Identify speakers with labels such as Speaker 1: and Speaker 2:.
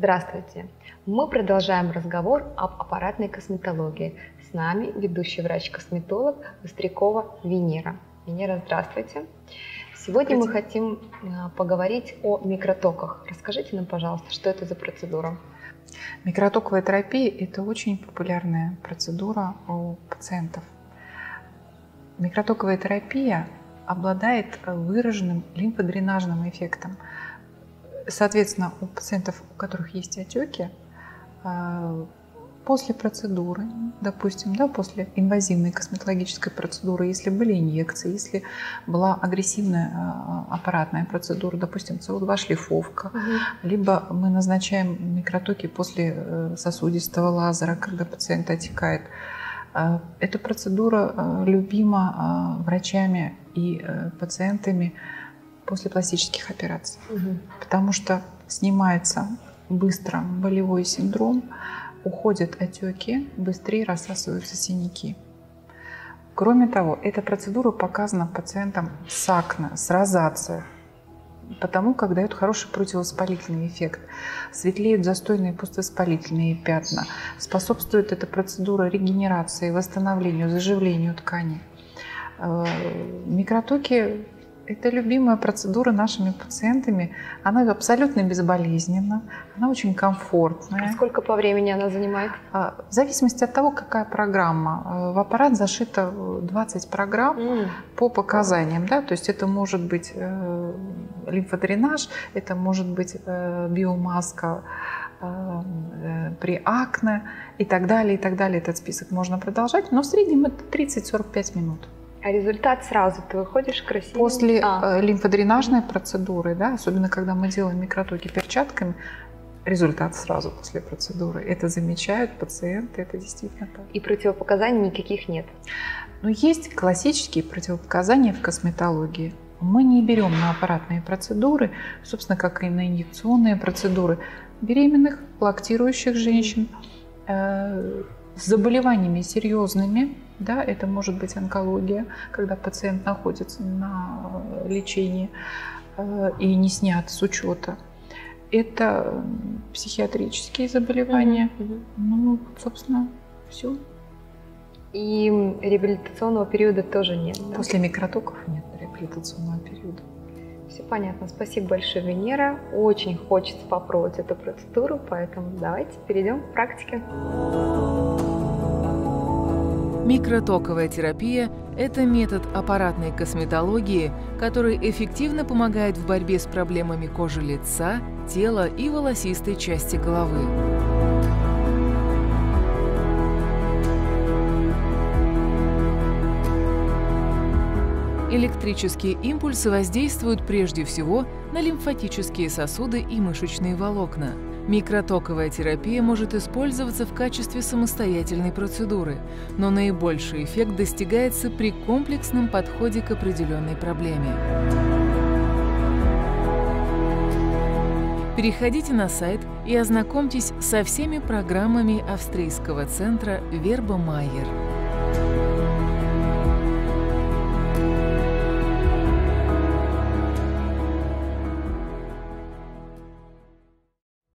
Speaker 1: Здравствуйте! Мы продолжаем разговор об аппаратной косметологии. С нами ведущий врач-косметолог Быстрякова Венера. Венера, здравствуйте! Сегодня мы хотим а, поговорить о микротоках. Расскажите нам, пожалуйста, что это за процедура?
Speaker 2: Микротоковая терапия – это очень популярная процедура у пациентов. Микротоковая терапия обладает выраженным лимфодренажным эффектом. Соответственно, у пациентов, у которых есть отеки, а, после процедуры, допустим, да, после инвазивной косметологической процедуры, если были инъекции, если была агрессивная а, аппаратная процедура, допустим, СО2 шлифовка, угу. либо мы назначаем микротоки после э, сосудистого лазера, когда пациент отекает. А, эта процедура любима врачами и э, пациентами после пластических операций, угу. потому что снимается быстро болевой синдром, уходят отеки, быстрее рассасываются синяки. Кроме того, эта процедура показана пациентам с акне, с розацией, потому как дает хороший противовоспалительный эффект. Светлеют застойные пустовоспалительные пятна. Способствует эта процедура регенерации, восстановлению, заживлению ткани. Э, микротоки это любимая процедура нашими пациентами. Она абсолютно безболезненна, она очень комфортная.
Speaker 1: А сколько по времени она занимает?
Speaker 2: А, в зависимости от того, какая программа. Э, в аппарат зашито 20 программ mm. по показаниям. Да? То есть это может быть э, лимфодренаж, это может быть э, биомаска при акне и так далее, и так далее. Этот список можно продолжать, но в среднем это 30-45 минут.
Speaker 1: А результат сразу, ты выходишь красиво?
Speaker 2: После а. Э, лимфодренажной процедуры, да, особенно когда мы делаем микротоки перчатками, результат сразу после процедуры. Это замечают пациенты, это действительно так.
Speaker 1: И противопоказаний никаких нет?
Speaker 2: Но есть классические противопоказания в косметологии. Мы не берем на аппаратные процедуры, собственно, как и на инъекционные процедуры, беременных, лактирующих женщин, э, с заболеваниями серьезными, да, это может быть онкология, когда пациент находится на лечении э, и не снят с учета. Это психиатрические заболевания. Mm-hmm. Ну, собственно, все.
Speaker 1: И реабилитационного периода тоже нет.
Speaker 2: Да? После микротоков нет реабилитационного периода.
Speaker 1: Все понятно. Спасибо большое, Венера. Очень хочется попробовать эту процедуру, поэтому давайте перейдем к практике.
Speaker 3: Микротоковая терапия – это метод аппаратной косметологии, который эффективно помогает в борьбе с проблемами кожи лица, тела и волосистой части головы. Электрические импульсы воздействуют прежде всего на лимфатические сосуды и мышечные волокна – Микротоковая терапия может использоваться в качестве самостоятельной процедуры, но наибольший эффект достигается при комплексном подходе к определенной проблеме. Переходите на сайт и ознакомьтесь со всеми программами австрийского центра Верба Майер.